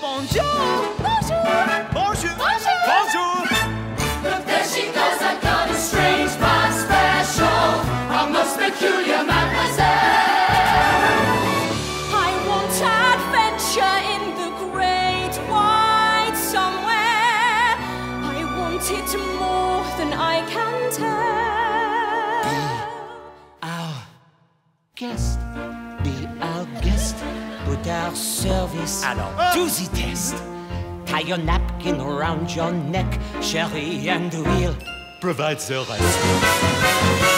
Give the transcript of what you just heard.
Bonjour. Bonjour. Bonjour. Bonjour. Bonjour. There she goes, I've got a strange but special, a most peculiar mademoiselle. I want adventure in the great wide somewhere. I want it more than I can tell. Be our guest, put our service Alors, ah. to the test. Tie your napkin around your neck, sherry, and we'll provide the rest.